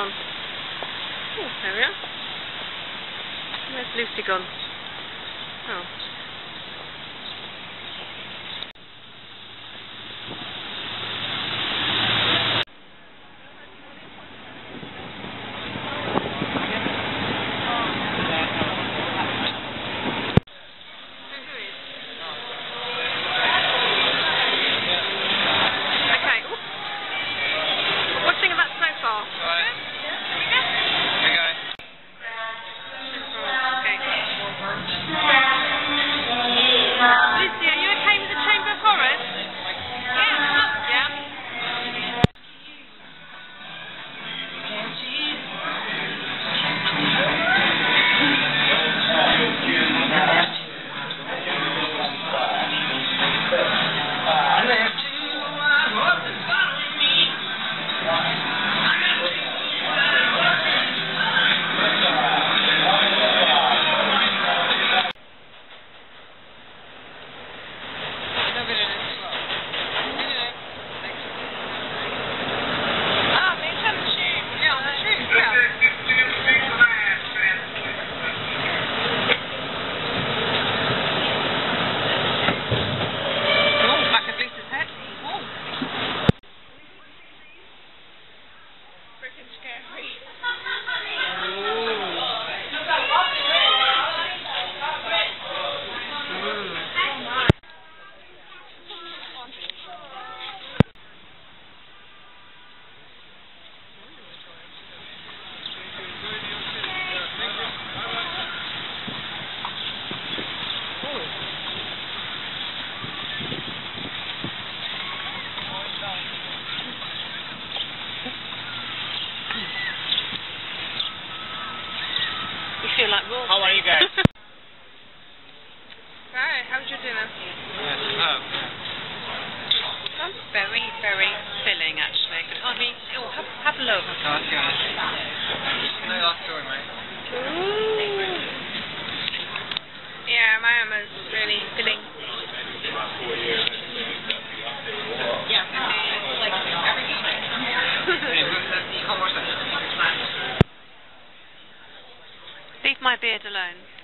gone? Oh, there we are. Where's Lucy gone? Oh. angry. How was your dinner? Um, Very, very filling, actually. I mean, oh, have, have a look. no, that's good. No last story, mate. Ooh. Yeah, my arm is really filling. Leave my beard alone.